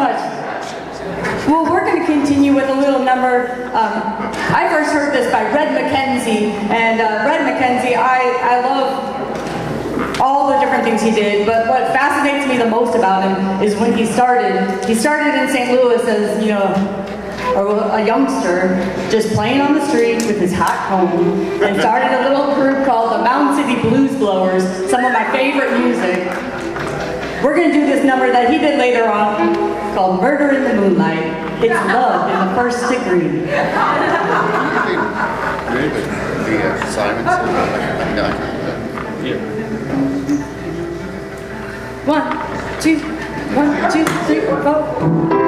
much. Well, we're going to continue with a little number. Um, I first heard this by Red McKenzie, and uh, Red McKenzie, I, I love all the different things he did, but what fascinates me the most about him is when he started. He started in St. Louis as, you know, a, youngster just playing on the street with his hot comb and started a little group called the Mound City Blues Blowers, some of my favorite music. We're going to do this number that he did later on called Murder in the Moonlight. It's love in the first degree. The Simon no, I can't do. One, two, one, two, three, four.